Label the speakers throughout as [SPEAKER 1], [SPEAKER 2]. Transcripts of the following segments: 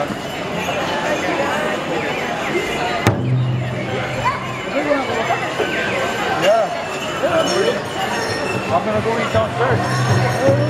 [SPEAKER 1] Yeah. I'm gonna go eat downstairs.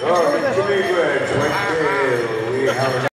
[SPEAKER 1] Garbage Big Reds, right there. We have